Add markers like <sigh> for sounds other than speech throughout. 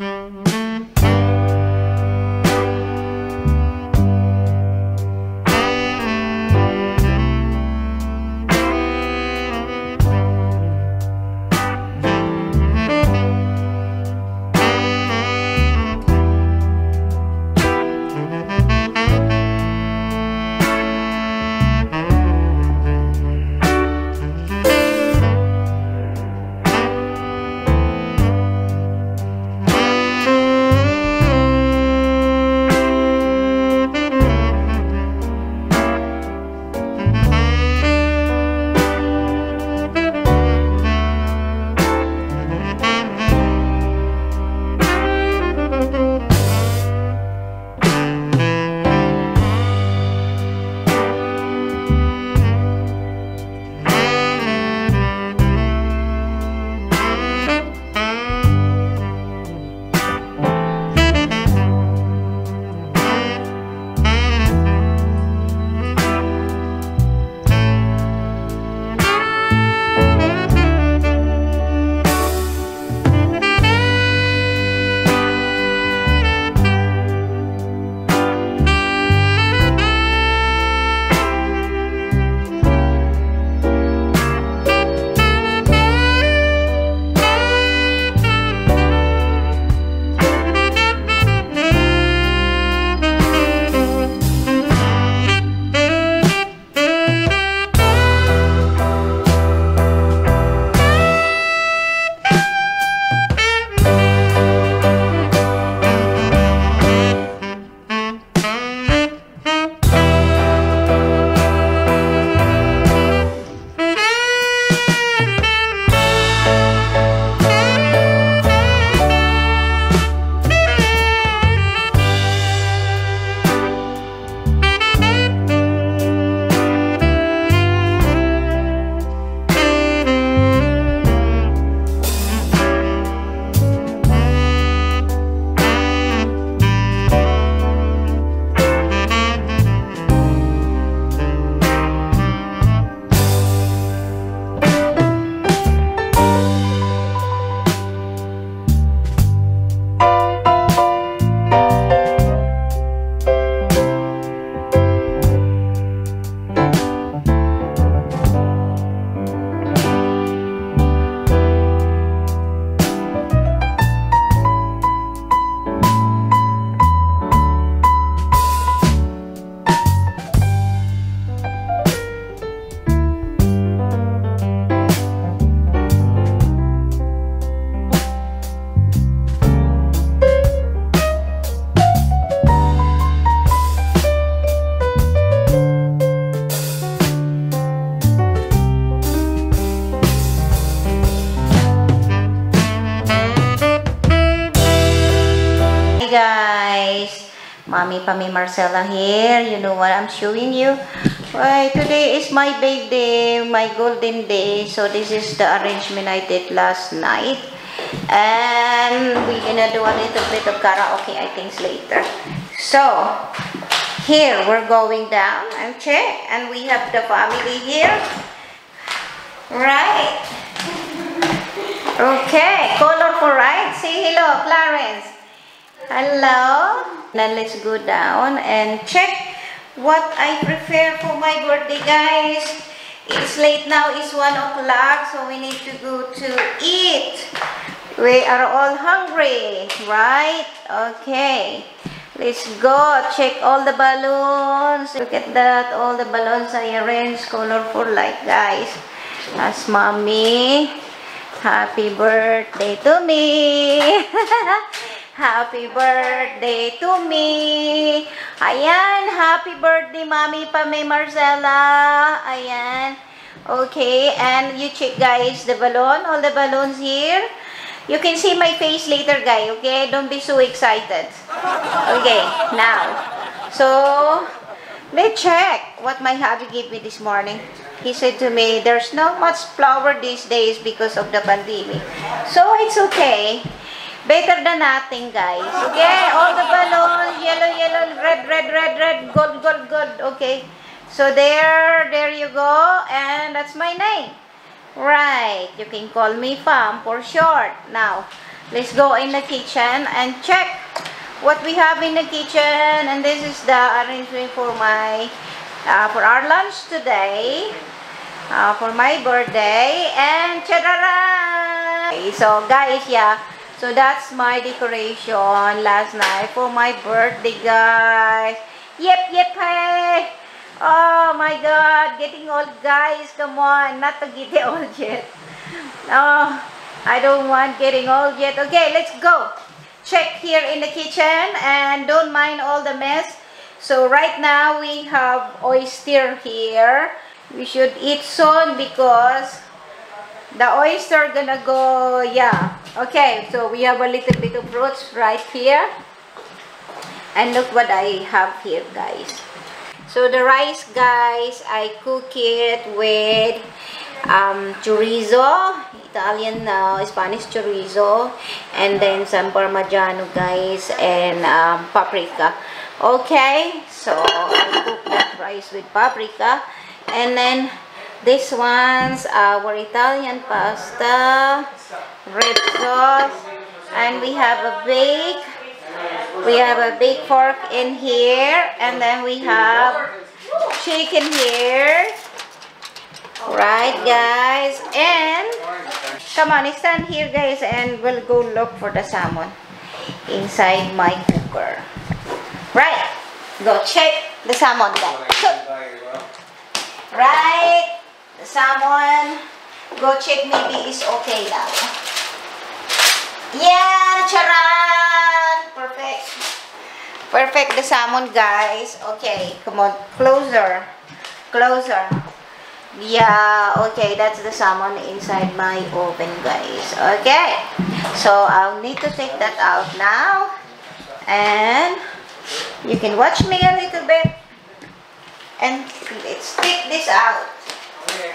Mommy Marcela here. You know what I'm showing you? Why, today is my big day, my golden day. So this is the arrangement I did last night. And we're gonna do a little bit of karaoke, I think, later. So, here, we're going down and check. And we have the family here. Right. <laughs> Okay, colorful, right? Say hello, Clarence. Hello. Now let's go down and check what I prepare for my birthday, guys. It's late now. It's 1 o'clock, so we need to go to eat. We are all hungry, right? Okay. Let's go. Check all the balloons. Look at that. All the balloons I arranged colorful like guys. That's mommy. Happy birthday to me. <laughs> Happy birthday to me. Ayan, happy birthday, Mommy Pame Marcella. Ayan. Okay, and you check, guys, the balloon, all the balloons here. You can see my face later, guys, okay? Don't be so excited. Okay, now. So, let's check what my hubby gave me this morning. He said to me, there's not much flour these days because of the pandemic. So, it's okay. Better than nothing, guys. Okay, all the balloons, yellow, yellow, red, red, red, red, gold, gold, gold. Okay. So there, there you go. And that's my name. Right. You can call me Fam for short. Now, let's go in the kitchen and check what we have in the kitchen. And this is the arrangement for my, uh, for our lunch today. Uh, for my birthday. And chadara! Okay, so guys, yeah. So that's my decoration last night for my birthday, guys. Yep, yep, hey! Oh my god, getting old, guys. Come on, not to get old yet. Oh, I don't want getting old yet. Okay, let's go. Check here in the kitchen and don't mind all the mess. So right now we have oyster here. We should eat soon because the oyster gonna go, yeah. Okay, so we have a little bit of fruits right here. And look what I have here, guys. So the rice, guys, I cook it with um, chorizo, Italian, uh, Spanish chorizo, and then some parmigiano, guys, and um, paprika. Okay, so I cook that rice with paprika, and then this one's our Italian pasta, red sauce, and we have a big, We have a big pork in here, and then we have chicken here. Right, guys, and come on, stand here, guys, and we'll go look for the salmon inside my cooker. Right, go check the salmon, guys. Right, the salmon. Go check maybe it's okay now. Yeah, charan! Perfect. Perfect the salmon, guys. Okay, come on, closer. Closer. Yeah, okay, that's the salmon inside my oven, guys. Okay, so I'll need to take that out now. And you can watch me a little bit. And let's take this out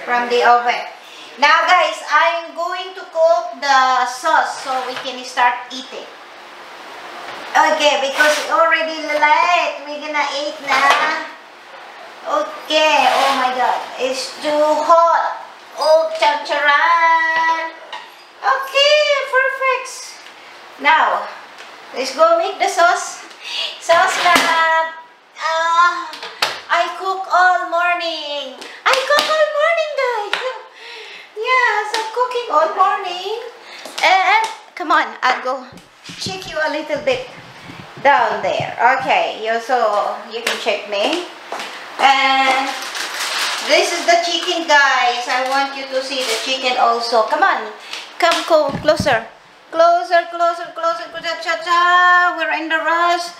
from the oven. Now, guys, I'm going to cook the sauce so we can start eating. Okay, because it's already late. We're gonna eat now. Okay, oh my god, it's too hot. Oh, chacharan. Okay, perfect. Now, let's go make the sauce. Sauce na. Uh, I cook all morning. I cook all morning, guys. Yes, I'm cooking all morning. And, come on, I'll go check you a little bit down there. Okay, you so you can check me. And this is the chicken, guys. I want you to see the chicken also. Come on, come go closer. Closer, closer, closer, closer. Cha cha. We're in the rush.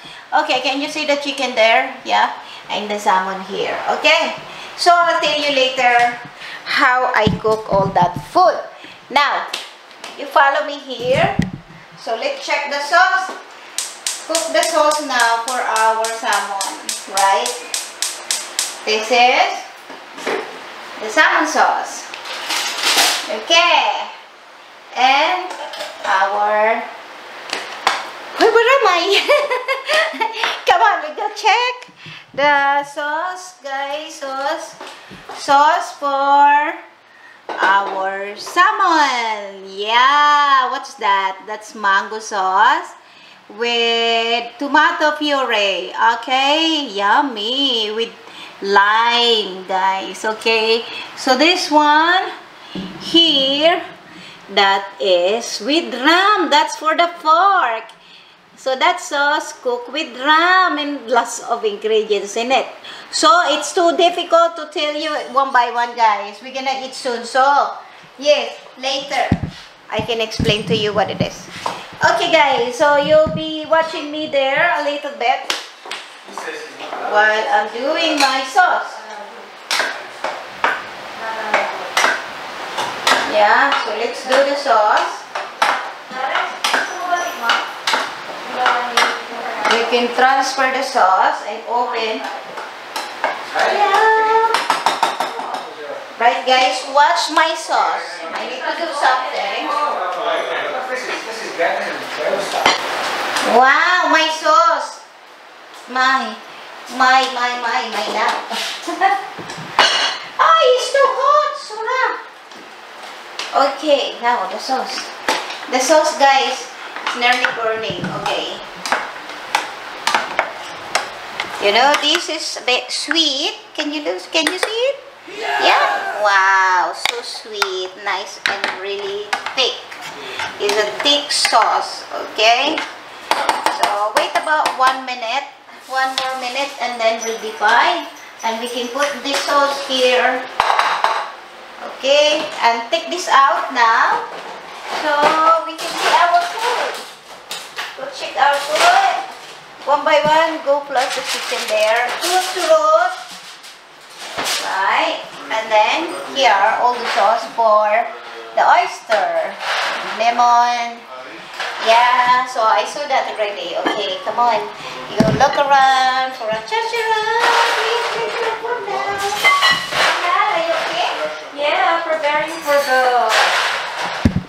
Okay, can you see the chicken there? Yeah, and the salmon here. Okay, so I'll tell you later how I cook all that food. Now, you follow me here. So let's check the sauce. Cook the sauce now for our salmon, right? This is the salmon sauce. Okay. And our Wait, where am I? <laughs> Come on, we go check the sauce, guys. Sauce. Sauce for our salmon. Yeah, what's that? That's mango sauce with tomato puree. Okay, yummy. With lime, guys. Okay, so this one here, that is with ram. That's for the pork. So that sauce cooked with ram and lots of ingredients in it. So it's too difficult to tell you one by one, guys. We're gonna eat soon. So, yes, later I can explain to you what it is. Okay, guys. So you'll be watching me there a little bit while I'm doing my sauce. Yeah, so let's do the sauce. You can transfer the sauce and open. Right guys, watch my sauce. I need to do something. Wow, my sauce. My, my, my, my, my now. oh, <laughs> ah, it's too hot, Sura. Okay, now the sauce. The sauce, guys, it's nearly burning. Okay. You know, this is a bit sweet. Can you? Can you see it? Yeah. Wow, so sweet, nice and really thick. It's a thick sauce. Okay. So wait about one minute, one more minute, and then we'll be fine. And we can put this sauce here. Okay, and take this out now. So we can see our food. Go check our food. One by one, go plus the chicken there. Turut, turut. Right. And then here, are all the sauce for the oyster. Lemon. Yeah, so I saw that already. Okay, come on. You go look around for a cha-cha-run. Please, please look for now. Yeah, okay? Yeah, preparing for the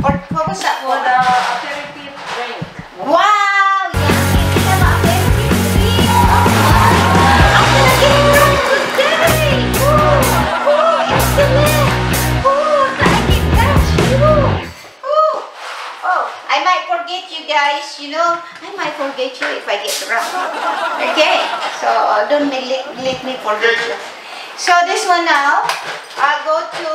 Or what was that for for? the you guys, you know, I might forget you if I get drunk. Okay, so don't let, let me forget you. So this one now, I'll go to,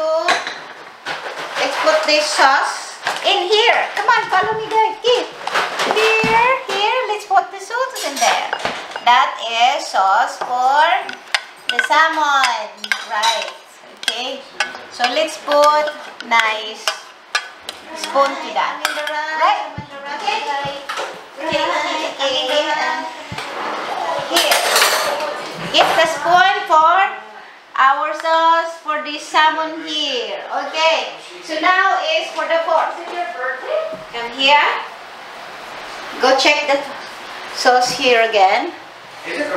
let's put this sauce in here. Come on, follow me guys, keep. Here, here, let's put the sauce in there. That is sauce for the salmon. Right. Okay. So let's put nice spoon to that. Right? Okay. Okay, okay, okay. Here. Get the spoon for our sauce for this salmon here. Okay. So now is for the fork. Come here. Go check the sauce here again.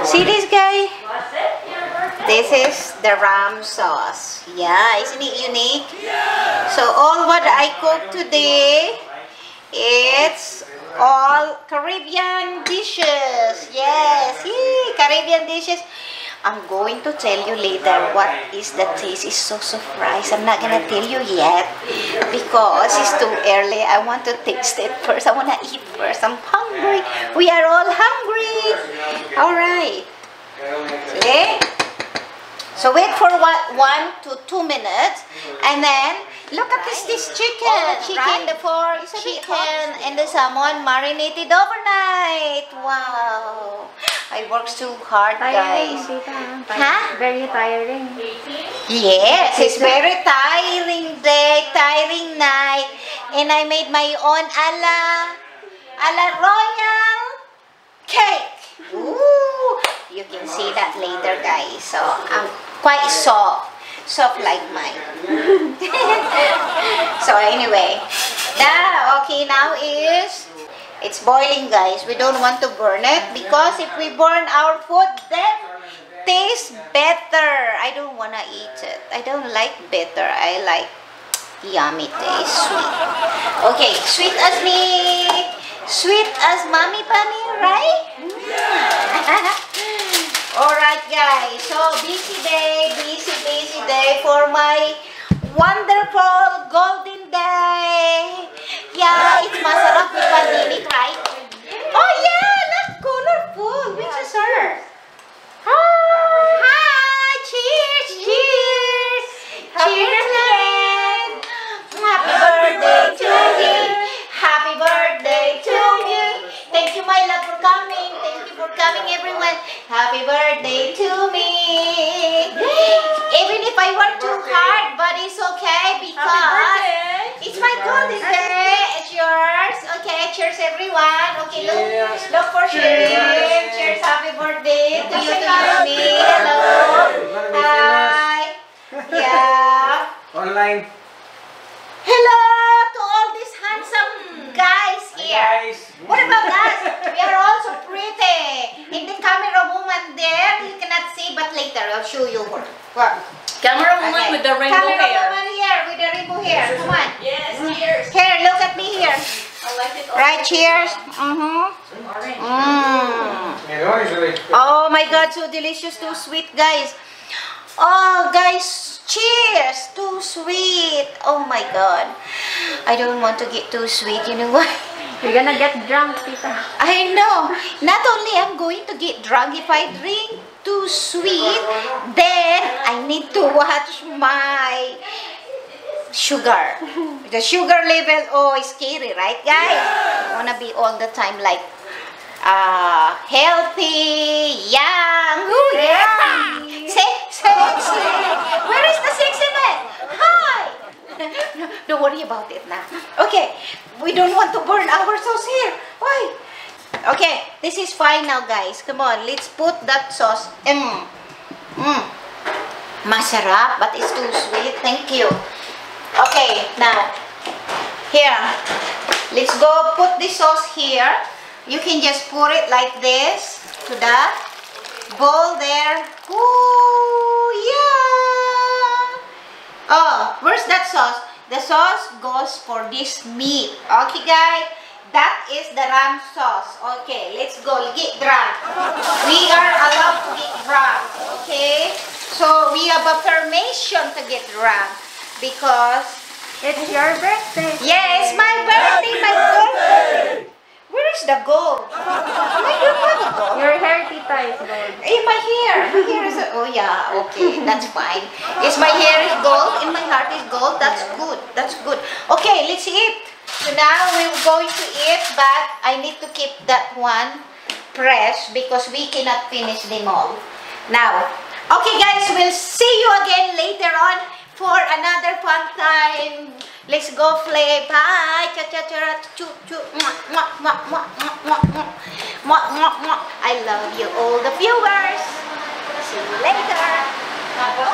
See this guy? Was it your birthday? This is the ram sauce. Yeah, isn't it unique? So all what I cook today, it's all Caribbean dishes. Yes, yee, Caribbean dishes. I'm going to tell you later what is the taste. It's so surprised. I'm not gonna tell you yet because it's too early. I want to taste it first. I wanna eat first. I'm hungry. We are all hungry. All right. Okay. So wait for what one to two minutes, and then look at this this chicken. Oh, the chicken, right? the pork, chicken, and the salmon marinated overnight. Wow! I worked so hard, guys. Huh? Very tiring. Yes, it's very tiring day, tiring night, and I made my own ala ala royal cake. Ooh, you can see that later, guys. So I'm quite soft, soft like mine. <laughs> so anyway, now, okay now is it's boiling, guys. We don't want to burn it because if we burn our food, then tastes better. I don't wanna eat it. I don't like bitter. I like yummy taste, sweet. Okay, sweet as me, sweet as mommy bunny, right? <laughs> Alright guys, so busy day, busy, busy day for my wonderful golden day. Yeah, it's masarap with pandemic, right? For coming, everyone. Happy birthday to me. Even if I work too hard, but it's okay because it's my golden day. It's yours. Okay, cheers, everyone. Okay, look, look for sharing. Cheers, happy birthday to you, to you, me. Hello. Hi. Yeah. <laughs> Online. Hello these handsome guys here. Guys. What about us? We are also pretty. In the camera woman there, you cannot see, but later I'll show you her. What? Camera woman Okay. with the rainbow camera hair. woman here with the rainbow hair. Come on. Yes, cheers. Here, look at me here. I like it. Right, cheers. Mm-hmm. Orange. Mm. You know, usually. Oh my God, so delicious, too sweet, guys. Oh, guys, cheers. Too sweet. Oh my God. I don't want to get too sweet. You know why? <laughs> You're gonna get drunk, tita. I know. Not only I'm going to get drunk if I drink too sweet, then I need to watch my sugar. <laughs> The sugar level, oh, is scary, right, guys? I wanna be all the time like uh, healthy, young. Ooh, yeah. Se- sexy. Where is the sexiness? Hi. No, <laughs> don't worry about it now. Okay, we don't want to burn our sauce here. Why? Okay, this is fine now, guys. Come on, let's put that sauce. Mmm. Mmm. Masarap, but it's too sweet. Thank you. Okay, now, here. Let's go put the sauce here. You can just pour it like this to the bowl there. Ooh, yeah. Oh, where's that sauce? The sauce goes for this meat. Okay, guys? That is the ram sauce. Okay, let's go. Get drunk. We are allowed to get drunk. Okay? So, we have a permission to get drunk. Because, It's your birthday. yeah, it's my birthday, my gold. Where is the gold? I don't have a gold. Your hair, tita, is gold. Eh, my hair. My hair is, oh yeah, okay, that's fine. Is my hair is gold and my heart is gold? That's good. That's good. Okay, let's eat. So now we're going to eat, but I need to keep that one fresh because we cannot finish them all. Now, okay guys, we'll see you again later on for another fun time. Let's go play. Bye. Cha cha cha. Mwah, mwah. I love you all the viewers. See you later. Basta,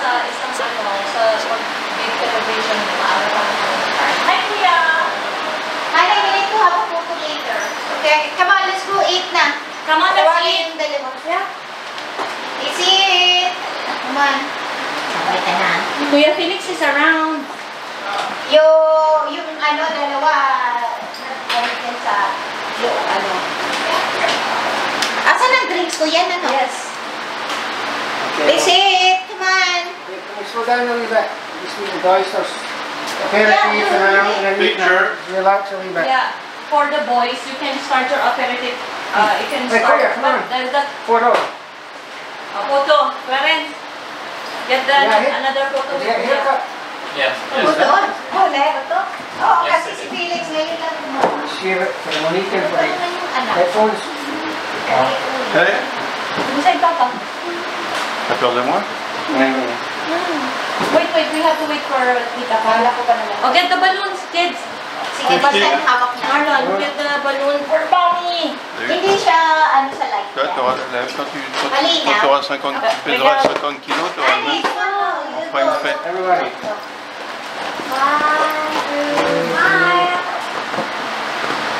sa isang ano, sa big television, maaari pa Hi, Kuya! Honey, we need to have a photo later. Okay, come on, let's go eat na. Come on, let's eat. Yeah. Let's eat. Come on. Sabay ka na. Kuya Felix is around. Yung, yung ano, dalawa, nag-comment sa, yung ano. Asan ang drinks ko yan, ano? Yes. Let's eat. Come on. Okay, can we slow down a wee bit? Just need the oysters. Okay, Ricky, for now, gonna eat now. Picture. Relax a wee bit. Yeah. For the boys, you can start your aperitif. Uh, you can Hey, start. Kuya, come on. Photo. uh, photo. Clarence, get the Yeah, here- another photo. with Yeah, Kuya. haircut. Yes, Oh, yes. doon. Oh, lero to. Oo, Yes, kasi it si is. Felix ngayon lang mo. Share it for the Monique and for Ano the naman yung anak? headphones. Hey, Kumusta yung papa? t'as peur de moi Wait, wait, we have to wait for Tita. Kala ko pa naman. Oh, get the balloons, kids. Sige, basta hawak niya. Marlon, balloon for Hindi siya, ano sa quand tu quand, quand t'auras 50, tu pèseras 50 kilos, tu auras fera une fête. Everybody. One, two, smile.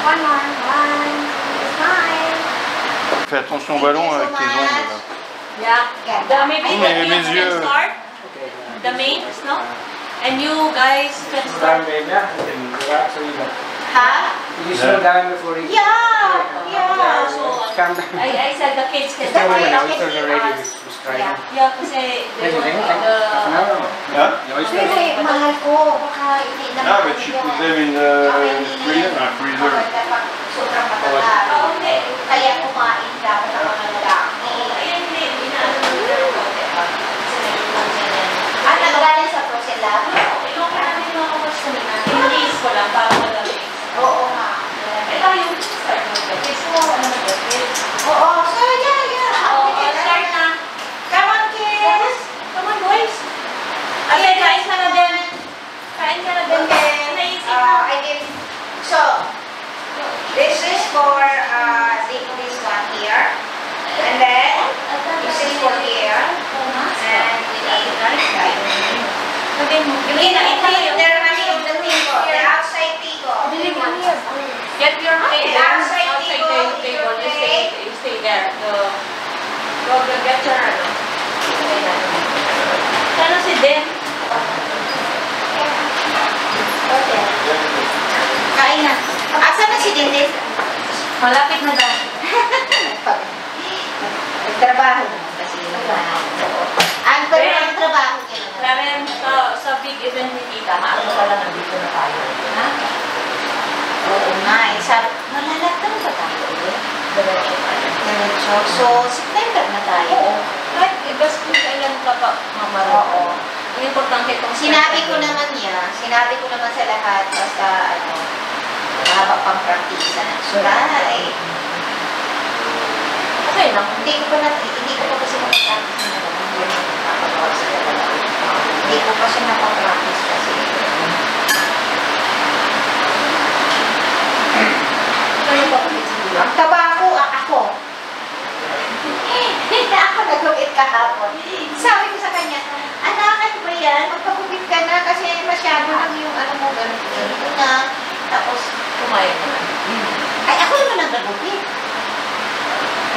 One more, one, smile. Fais attention au ballon avec tes ongles là. Yeah. The, maybe Oh, mes can yeux. start. The mains, no? And you guys can start. babe, yeah? You can relax a wee bit. Ha? You slow down before you... Yeah, yeah. So, Calm down. I, I said the kids can Just tell me when the start. oysters are ready, we we try them. Yeah, kasi they Hey, you want think? the... No. Hein The oysters? Kasi mahal ko, baka hindi naman. Ah, mais tu put them in uh, freezer, un freezer. Sobrang matanda. Hindi. Kaya kumain dapat sa Prosela? Yung karami mga kapas ko na, in-release ko lang para malamig. Oo nga. Eh, tayo, start mo ba? Kids mo, ano na ba? Kids? Oo, so yeah, yeah. Okay, start na. Come on, kids. Come on, boys. Kain ka na din. Kain ka na din. Uh, mo. I give, so, this is for, uh, this one here. And then, this is for here. And mo. In, in, in, there many of the tigo, the outside tigo. Get your table. outside Outside table, the table. You stay, you stay there. The, go, get your, ano. Si Den? Okay. Kain na. Asa na si Dennis? Malapit na daw. Nagtrabaho naman kasi. Ang pero ang trabaho niya naman. Karen, sa, big event ni Tita, maano ka lang nandito na tayo. Ha? Oo nga, eh, sabi, malalagtan ba tayo ulit? Diretso tayo. Diretso. So, September na tayo. Kahit ibas kung kailan ka pa mamaro. Oo. Ang importante itong Sinabi ko naman niya, sinabi ko naman sa lahat, basta ano, mahaba pang practice So, ay, Okay lang. hindi ko pa na, hindi ko pa kasi napapractice na naman. Hindi ko napapagawa sa dalawa. Hindi ko pa siya napapractice kasi. Kayo pa ulit siguro. Ang taba ko, ah, ako. ako nagupit kahapon. Sabi ko sa kanya, anak, ano ba yan? Magpagupit ka na kasi masyado lang yung ano mo, na. Tapos, Kumain naman. ay, ako naman ang nagupit.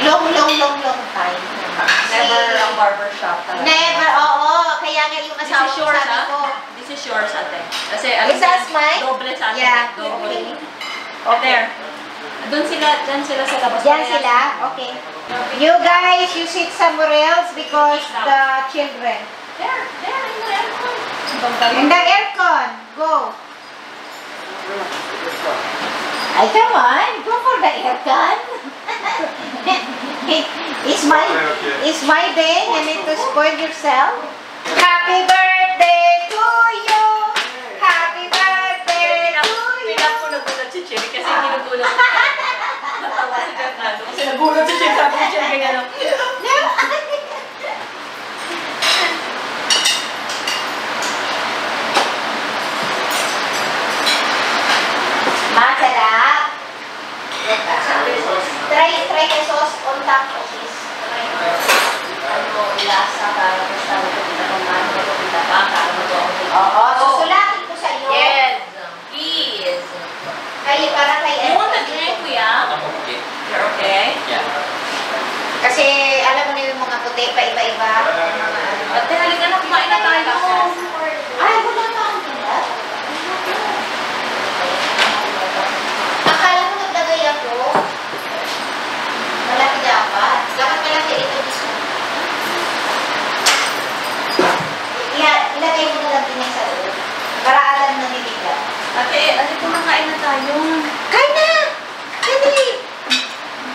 Long, long, long, long time. Never ang barbershop talaga. Never, oo. Kaya nga yung This asawa is ko yours, sabi ha? ko, This is yours, ate. Kasi ano Is that mine? Doble sa atin. Yeah. Doble. Okay. Oh, there. Doon sila, dyan sila sa labas. Diyan sila? Okay. You guys, you sit somewhere else because the children. There, there, in the aircon. In the aircon. Go. Ay, come on. Go for the aircon. <laughs> it's my it's my day. You need to spoil yourself. Happy birthday to you. Happy birthday to you. Pinap ko nagulat si Cherry kasi ginugulat ko. Natawa si Fernando kasi nagulat si Cherry. Sabi ni Cherry gano'n. Masarap. Try, try the sauce on top of this. Try. Ano, lasa para basta magpapita kung ano, magpapita pa. Oo, susulatin ko sa iyo. Yes. Please. Kaya para kay You want a drink, kuya? You're okay? Kasi alam mo na yung mga puti pa iba-iba. Yung mga ano. Ate, halika na, kumain na tayo. Ay, wala pa ang ganda. Akala ko naglagay ako. Malaki dapat. Dapat malaki ito gusto. Yeah, ilagay mo na lang din yan sa loob. Para alam na niliga. Ate, ate, kumakain na tayo. Kain na! Dali!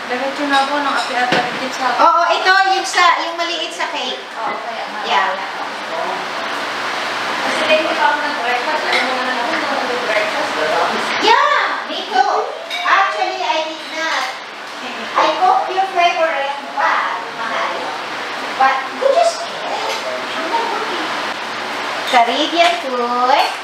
Diretso na ako ng ate-ate rin sa Oo, ito yung sa yung maliit sa cake. Oo, kaya nga. Yeah. Kasi late pa ako nag-breakfast. Alam mo na ako na nag-breakfast. Yeah, me too. Actually, I did not. I cooked your favorite pa, mahal. But, you just Caribbean food.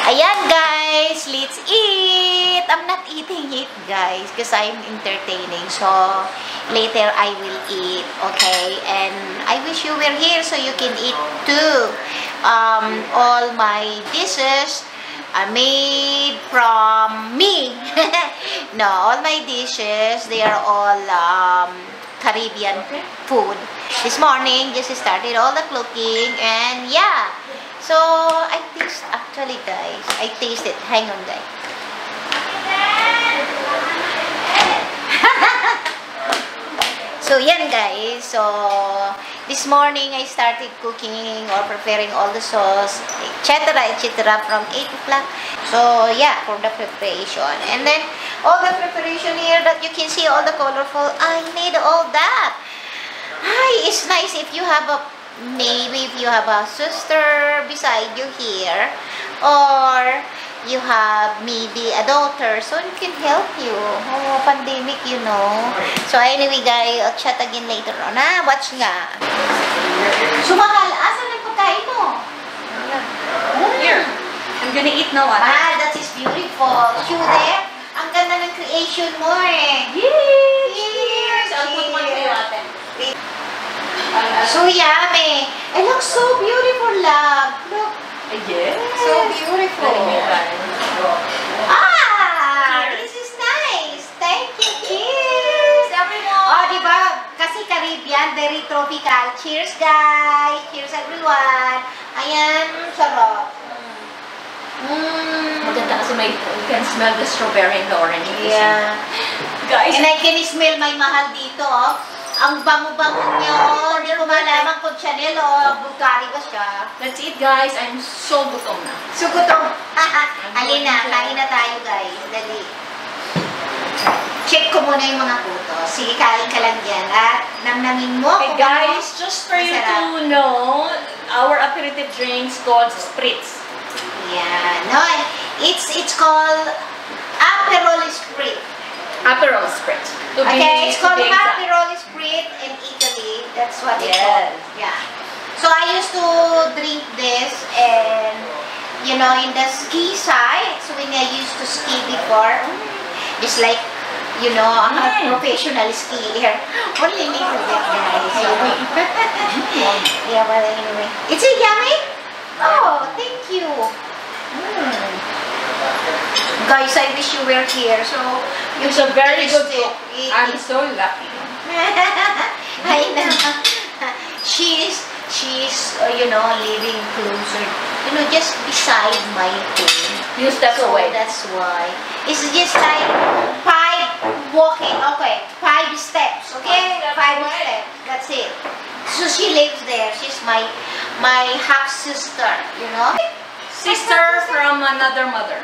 Ayan guys, let's eat. I'm not eating it guys because I'm entertaining. So later I will eat, okay? And I wish you were here so you can eat too. Um, all my dishes are made from me. <laughs> no, all my dishes, they are all um, Caribbean food. This morning, just started all the cooking and yeah. So, I taste, actually guys, I taste it. Hang on guys. <laughs> So, yan guys. So, this morning I started cooking or preparing all the sauce, etc. etc. from 8 o'clock. So, yeah, for the preparation. And then, all the preparation here that you can see, all the colorful, I need all that. Hi, it's nice if you have a, maybe if you have a sister beside you here, or you have maybe a daughter, so it can help you. Oh, pandemic, you know. So anyway, guys, I'll chat again later on. Ah, watch nga. Sumakal, asan ang pagkain mo? Here. I'm gonna eat now, ate. Ah, that is beautiful. You there? Ang ganda ng creation mo eh. Yay! Cheers! I'll put one for you, ate. So yummy. It looks so beautiful, love. Look, Yes. so beautiful. Ah, this is nice. Thank you. Cheers. everyone. Oh, di ba? Kasi Caribbean, very tropical. Cheers, guys. Cheers, everyone. Ayan, sarap. Mm. Maganda kasi may, you can smell the strawberry and the orange. Yeah. Guys, And I can smell my mahal dito, oh. Ang bango-bango niyo. Hindi ko malaman kung Chanel o Bulgari ba siya. That's it guys, I'm so gutom na. Sugutong. Alina, kain na tayo guys. Dali. Check ko muna yung mga puto. Sige, kain ka lang dyan. At namnamin mo kung ano. guys, just for you Masarap. to know, our aperitif drinks called Spritz. Yan. No, it's it's called Aperol Sprit. Aperol Spritz. To Okay, it's called. Aperol Sprit in Italy. That's what it's Yes. called. Yeah. So I used to drink this and you know in the ski sites when I used to ski before, just like you know a Mm. professional skier. Only little bit guys. <laughs> So, yeah, well anyway. Is it yummy? Oh, thank you. Mm. Guys, I wish you were here. So you It's a very good book. It- I'm it- so lucky. <laughs> I know. <laughs> She's she's uh, you know living closer, you know, just beside my home. You step so away. that's why it's just like five walking. Okay, five steps. Okay, Five steps steps. That's it. So she lives there. She's my my half sister. You know. Sister from another mother.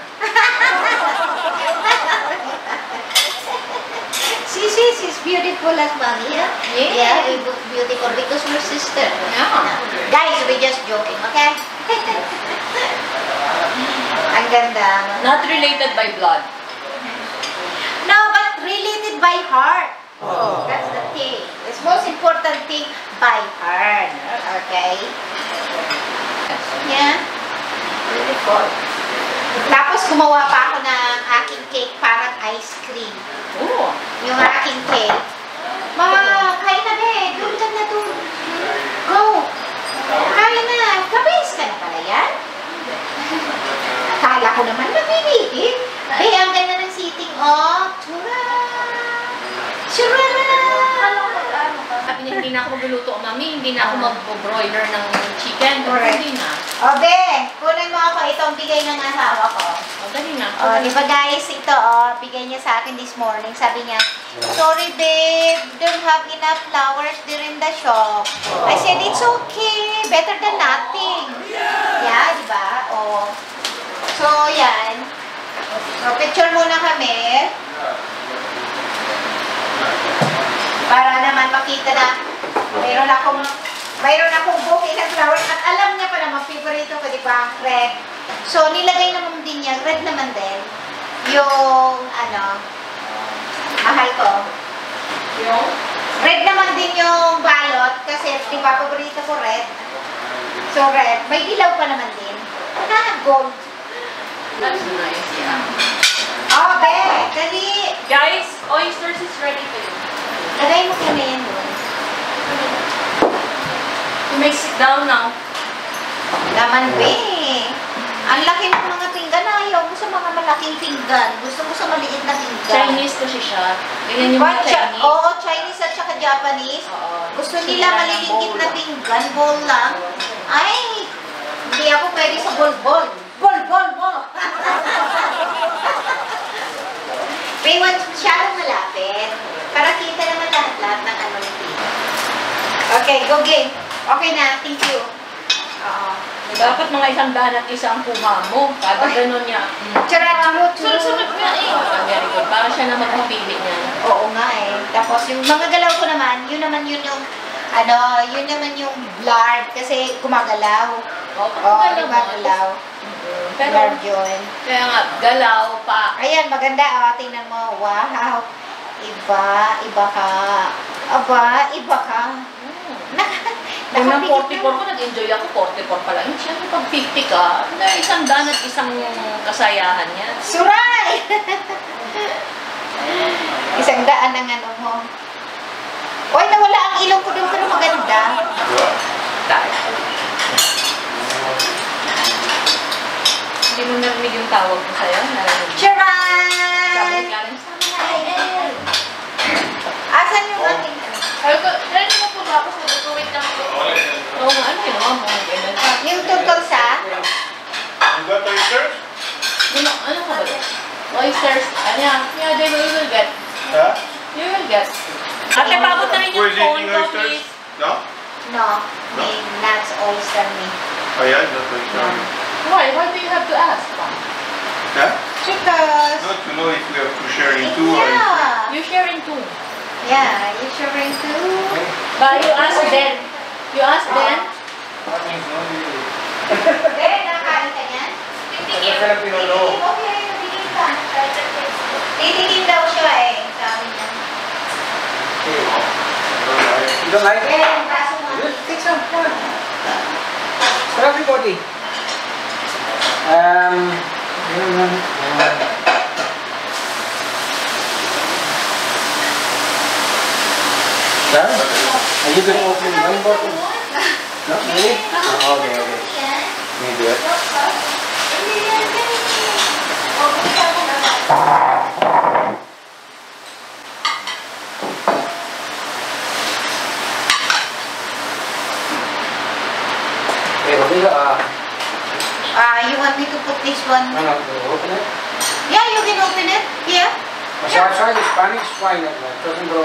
She she she's beautiful as mommy. Yeah. Yeah. Yeah, we both beautiful because we're sister. Yeah. Guys, we're just joking, okay? <laughs> Ang ganda. Not related by blood. No, but related by heart. Oh. That's the thing. It's most important thing by heart. Okay? Yeah? Beautiful. Tapos gumawa pa ako ng aking cake parang ice cream. Oh. Yung aking cake. Ma, kain na be. Doon ka na doon. Go. Kain na. Kabis ka na pala yan. Akala ko naman nabibigit. Be, ang ganda ng seating, oh. Tsura. Tsura. Sabi niya, hindi na ako magluluto, mami. Hindi na ako mag-broiler ng chicken. Correct. Hindi na. O, be, kunin mo ako itong bigay ng asawa ko. O, dali na. Oh, di ba guys, ito oh, bigay niya sa akin this morning. Sabi niya, sorry babe, don't have enough flowers there in the shop. I said, it's okay, better than nothing. Yeah, di ba? Oh. So, yan. So, picture muna kami. Para naman makita na mayroon akong mayroon akong bouquet ng flowers at alam niya pa naman, favorito ko, di ba? Red. So, nilagay naman din niya, red naman din, yung, ano, mahal ko. Yung? Red naman din yung balot, kasi, di ba, paborito ko red. So, red. May dilaw pa naman din. Ah, gold. That's nice, yeah. Oh, be, dali. Guys, oysters is ready for you. Lagay mo kami yan doon. You may sit down now. Laman, be. Ang laki ng mga pinggan. Ayaw mo sa mga malaking pinggan. Gusto mo sa maliit na pinggan. Chinese kasi siya. Ganyan yung mga Chi- Chinese. Oo, Chinese at saka Japanese. Oo. Gusto nila maliliit na pinggan, bowl lang. Ay, hindi ako pwede sa bol bol. Bol bol bol. Paywat masyadong malapit. Para kita naman lahat-lahat ng ano ni Tito. Okay, go game. Okay na, thank you. Oo. Dapat mga isang daan at isang kuha mo. Kada ganun niya. Mm. Tsura, tsura, tsura. Sunod-sunod nga eh. Very good. Para siya na magpipili niya. Oo nga eh. Tapos yung mga galaw ko naman, yun naman yun yung, ano, yun naman yung blurred kasi gumagalaw. Oh, Oo, oh, galaw diba mo. galaw? Pero, Blurred yun. kaya nga, galaw pa. Ayan, maganda. Oh, tingnan mo. Wow. Iba, iba ka. Aba, iba ka. Kung ng Nakapikit 44 ko, nag-enjoy ako, 44 pa lang. Siyempre, pag 50 ka, na isang daan at isang kasayahan yan. Suray! <laughs> Isang daan ng ano mo. Uy, nawala ang ilong ko doon pero maganda. Dahil. Hindi mo narinig yung tawag ko sa'yo? Mo? Sabi ni Karen, sama na. Asan yung ating ano? Sabi ko, narinig mo po ba ako? Sabi ko, wait lang po. Oo nga, ano ginawa mo? Ganun ka. Yung tungkol sa? You got oysters? Ano, ano ka ba? Oysters. Ano yan? Yeah, they will, get. Huh? You will get. Ate, paabot na rin Who is phone ko, please. No? No, may nuts oyster me. Oh yeah, that's oyster. Why? Why do you have to ask? Yeah? Because, Not to know if we have to share in two or in yeah, You sharing too. Yeah, you sharing too. But you ask Ben. You ask Ben? That means no really. <laughs> Ben, nakain ka niyan? As a Filipino law. Okay, bigyan ka. Titikim daw siya eh, sabi niya. You don't like it? Ben, kaso mo. Just take some fun. For everybody. Um, yun lang. Um, Are you going to open the wine bottle? Not really? Oh, okay, okay. Maybe it. Hey, okay, uh, you want me to put this one? no, no, open it. Yeah, you can open it. Yeah. I saw, I saw the Spanish wine that uh, doesn't go.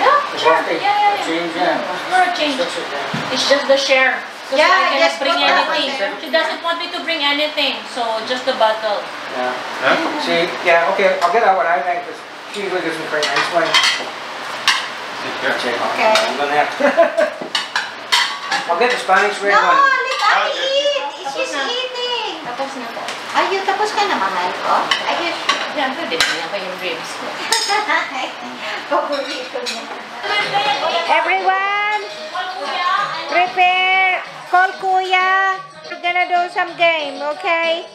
Yeah, sure. birthday, Yeah, yeah, the yeah. change, yeah. For a change. Fix it, yeah. It's just the share. Yeah, I cannot just bring put that one anything. She doesn't want me to bring anything, so just the bottle. Yeah. Huh? See, yeah, okay, I'll get out what I like, because she usually doesn't bring nice wine. Yeah. Okay. I'm gonna have to. <laughs> I'll get the Spanish red No, one. let Ah, eat. She's eating. Tapos na po. Ay, you tapos ka na, mahal ko? Are Paborito niya. <laughs> Everyone, prepare. Call Kuya. We're gonna do some game, okay?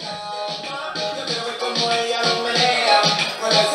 Right.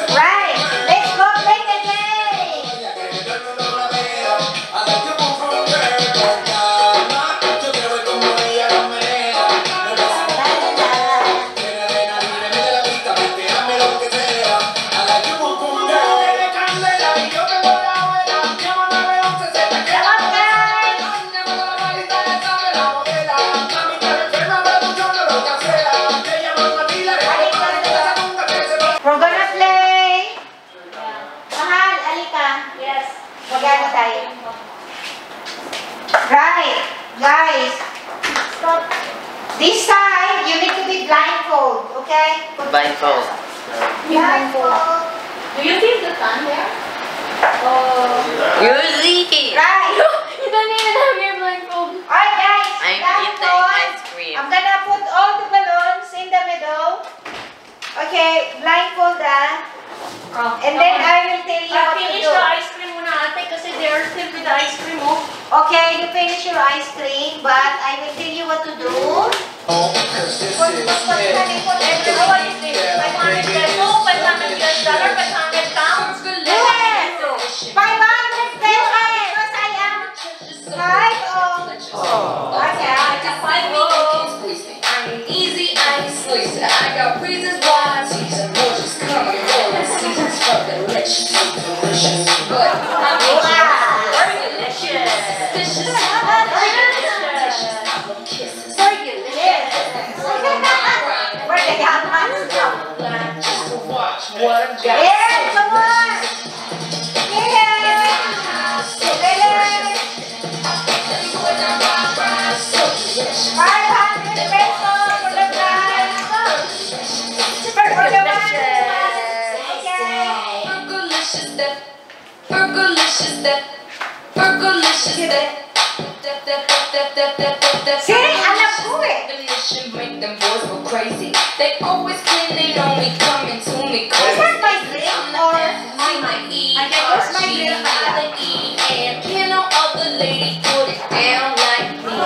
Blindfold, okay? Blindfold. Blindfold. Do you feel the fan there? Oh. Usually, Right. <laughs> you don't even have your blindfold. Alright, guys. I'm eating ice cream. I'm gonna put all the balloons in the middle. Okay, blindfold ah. Oh, And then I will tell you I what to finish do. the ice cream muna ate kasi they are still with the ice cream oh. Okay, you finish your ice cream, but I will tell you what to do. So what is this? That, that, that, that, that. See, ko eh. Fergalicious make them boys go crazy. They always claim they only coming to me Is crazy. that my drink or I'm the E I think it's my R G. I the E and can no other lady put it down like me.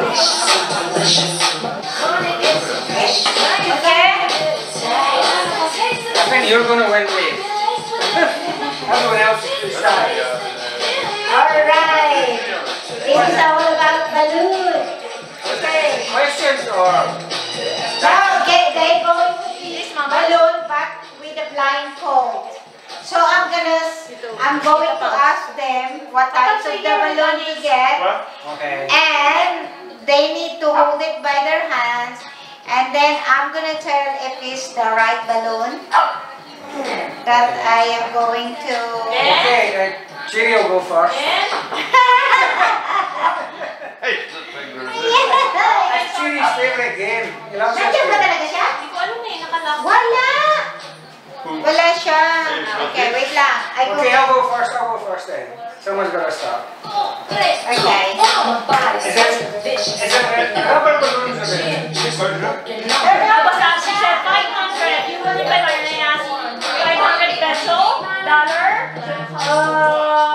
Delicious, delicious. Honey, it's delicious. Okay. I think you're gonna win big. Everyone else is too shy. Alright. This is all about balloon. Okay. Questions or? Now, okay, they going to be balloon but with a blindfold. So I'm gonna, I'm going to ask them what types of the balloon to get. Okay. And they need to hold it by their hands. And then I'm gonna tell if it's the right balloon that I am going to. Okay, uh, Cheerio go first. And <laughs> Hey, <laughs> it's a big birthday. It's Chiri's favorite game. He loves this Nandiyan ba game. talaga siya? hindi ko alam eh, nakalock. Wala! Wala siya. Okay, wait lang. I go. Okay, I'll go first. I'll go first then. Someone's gotta start. Okay. Is it, is it rubber balloons or it? Basta she said 500. You will pay or I asked 500 peso, dollar, uh,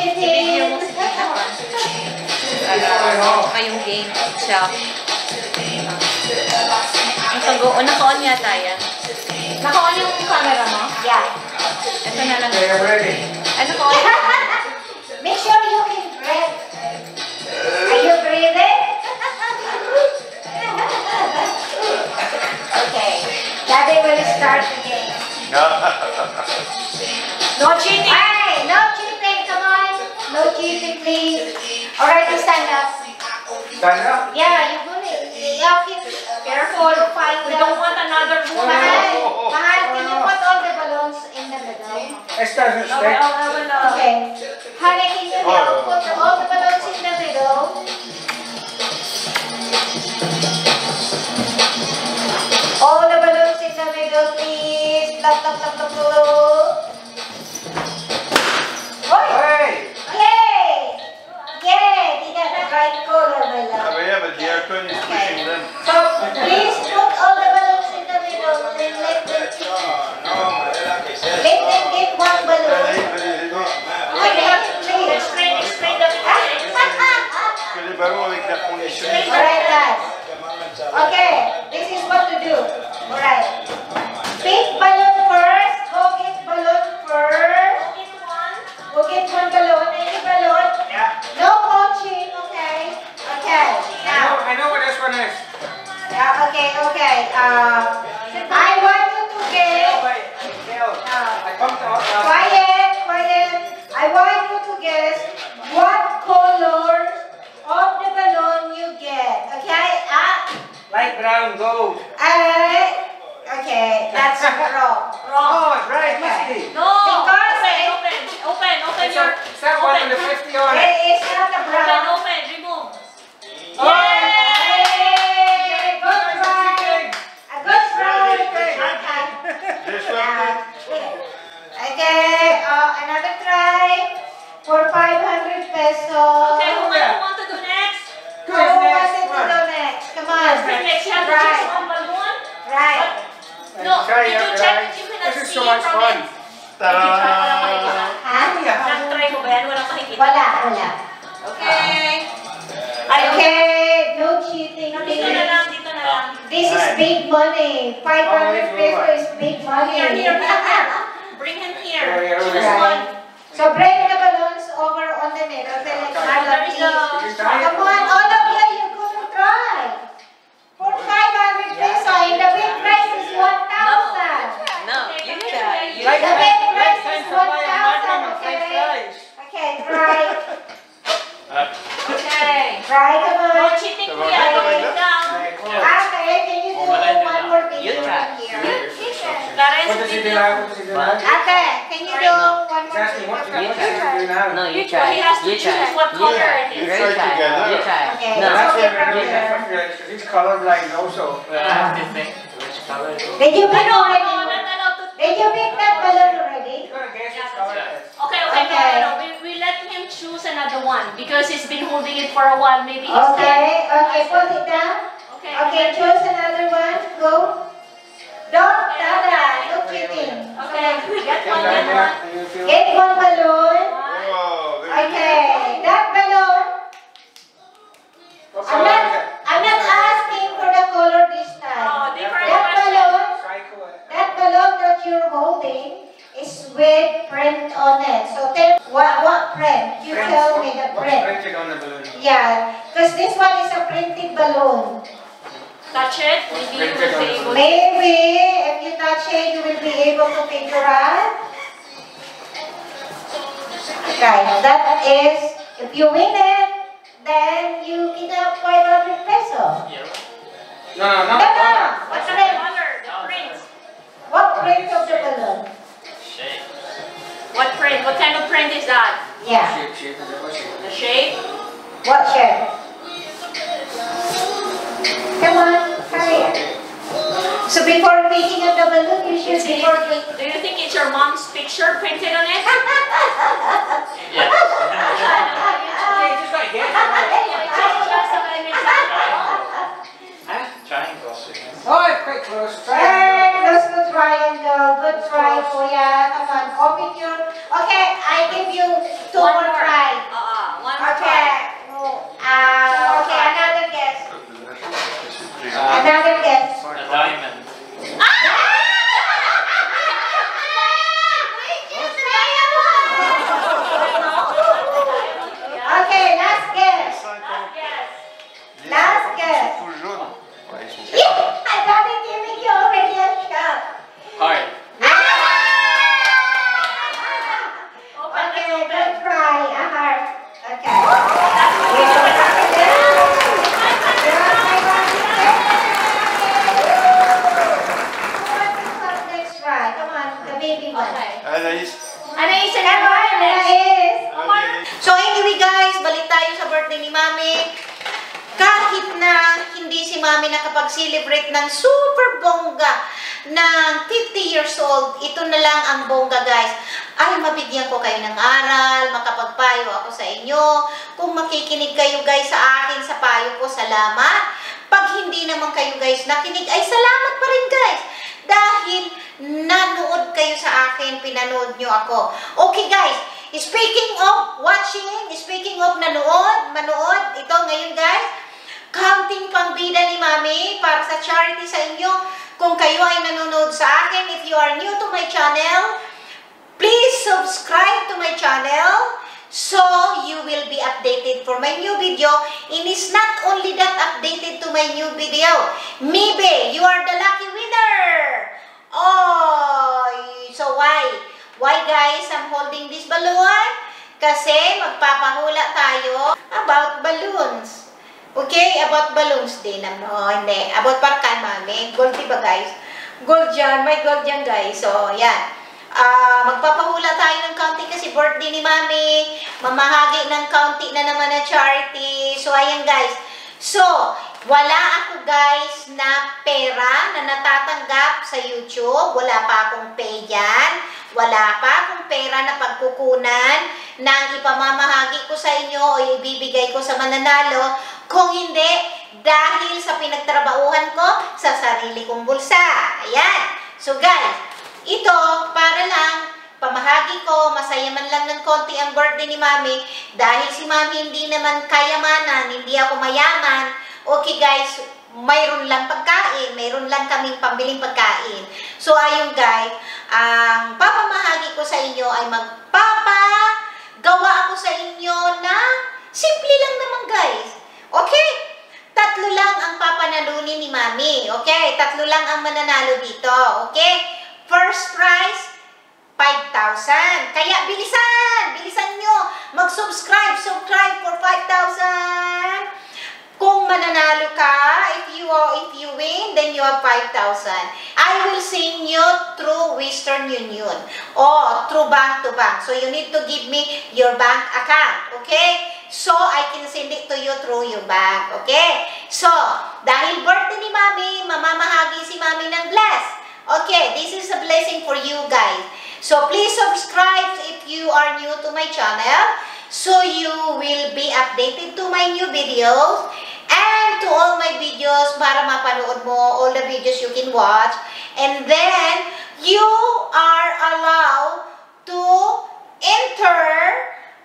No cheating. Ngayong game siya. Nakago, o naka-on yata yan. Naka-on yung camera mo? Yeah. Ito na lang. I'm ready. Ay, naka-on. Make sure you can breathe. Are you breathing? okay. Daddy will start the game. No cheating. Hey, no cheating, on. No cheating, please. Alright, you stand up. Stand up. Yeah, you're gonna, yeah, okay. Careful, find We the... don't want another Mahal, woman. mahal, can you put all the balloons in the middle? It doesn't Okay, stick. I will, uh, Okay. Honey, can you help put all the balloons in the middle? All the balloons in the middle, please. Tap, tap, tap, please put all the balloons in the middle and let them let them get one balloon. Okay, please. Explain, explain the Que les ballons avec l'air conditionné. Alright, guys. Okay, this is what to do. Alright. Pick balloon okay, okay. Uh, I want you to get. Uh, I pumped out last quiet, quiet. I want you to guess what color of the balloon you get. Okay? Ah. Light brown gold. Uh, okay, that's <laughs> wrong. Oh, it's right, must be. No, Because open, open, open, open It's, your, a, that one with the 50 on it. It is not a open, brown. open, remove. Walang makikita. Ha? Na-try mo ba yan? Walang makikita. Wala, wala. Okay. Okay, no cheating, Dito na lang, dito na lang. This is big money. 500 pesos is big money. Here, here, here. Bring him here. Oh, Choose one. So bring the balloons over on the middle. Is please. a- Come on, The try. big price is 1,000, marking and french okay? Okay, try. <laughs> Uh. Okay. Try, come No on. cheating, Come kuya. on, Put it come on. down. Okay, can you oh, do one more You video here? Clarence, What does he do video. now? What does he do now? Ate, can you do one He's more asking what, video? what does he do now? No, you He try. has to You choose try. what You color try. it is. You Try try. together. You try. Okay. No. That's Okay, what we're doing brother. because he's colorblind also. Did you pick Ano, ano, already? Not. Did you pick that balloon already? He's gonna guess which color it is. Okay, okay, Okay. no, no, we, we let him choose another one because he's been holding it for a while. Maybe he's Okay, okay, put it down. Okay. Okay, choose another one. Go. Don't, Dada, no cheating. Okay, get one, I get get one. it? Do you feel? Get one balloon. One. Oh, very Okay, that balloon. What I'm not. I'm not asking for the color this you're holding is with print on it. So tell what what print? You print, tell me the print. printed on the balloon? Yeah, because this one is a printed balloon. Touch it, maybe you will be able. Maybe if you touch it, you will be able to figure out. Okay, that is if you win it, then you get a 500 peso. Yeah. No, no, no. Uh, no, no. What's the name? Color? The print. What print of the balloon? Shape. What print? What kind of print is that? Yeah. Shape, shape, whatever shape. The shape? What shape? Come on, hurry. up. So before picking up the balloon, you should before pick. Do you think it's your mom's picture printed on it? <laughs> Okay, just like that. Just, Good try, Kuya. Come on, open your. Okay, I give you two more more. Years old, ito na lang ang bongga guys. Ay, mabigyan ko kayo ng aral, makapagpayo ako sa inyo. Kung makikinig kayo guys sa akin, sa payo ko, salamat. Pag hindi naman kayo guys nakinig, ay salamat pa rin guys. Dahil nanood kayo sa akin, pinanood nyo ako. Okay guys, speaking of watching, speaking of nanood, manood, ito ngayon guys, counting pambida ni Mami para sa charity sa inyo. Kung kayo ay nanonood sa akin, if you are new to my channel, please subscribe to my channel so you will be updated for my new video. It is not only that updated to my new video. Maybe you are the lucky winner. Oh, so why? Why guys, I'm holding this balloon? Kasi magpapahula tayo about balloons. Okay, about balloons din. No, hindi. About parkan, mami. Gold, diba guys? Gold yan. May gold yan, guys. So, yan. Ah, magpapahula tayo ng county kasi birthday ni mami. Mamahagi ng county na naman na charity. So, ayan guys. So, wala ako guys na pera na natatanggap sa YouTube. Wala pa akong pay yan. Wala pa akong pera na pagkukunan ng ipamamahagi ko sa inyo o ibibigay ko sa mananalo. Kung hindi, dahil sa pinagtrabahuhan ko sa sarili kong bulsa. Ayan. So guys, ito para lang pamahagi ko, masaya man lang ng konti ang birthday ni Mami dahil si Mami hindi naman kayamanan, hindi ako mayaman. Okay guys, mayroon lang pagkain, mayroon lang kaming pambiling pagkain. So ayun guys, ang papamahagi ko sa inyo ay magpapagawa ako sa inyo na simple lang naman guys. Okay? Tatlo lang ang papanalunin ni Mami. Okay? Tatlo lang ang mananalo dito. Okay? First prize, 5,000. Kaya bilisan! Bilisan nyo! Mag-subscribe! Subscribe for 5,000! Kung mananalo ka, if you if you win, then you have 5,000. I will send you through Western Union or through bank to bank. So you need to give me your bank account, okay? So I can send it to you through your bank, okay? So, dahil birthday ni Mami, mamamahagi si Mami ng bless. Okay, this is a blessing for you guys. So please subscribe if you are new to my channel so you will be updated to my new videos and to all my videos para mapanood mo all the videos you can watch. And then, you are allowed to enter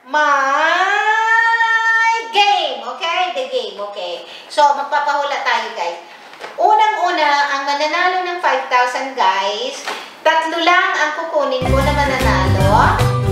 my game. Okay? The game. Okay? So, magpapahula tayo guys. Unang-una, ang mananalo ng 5,000 guys, tatlo lang ang kukunin ko na mananalo.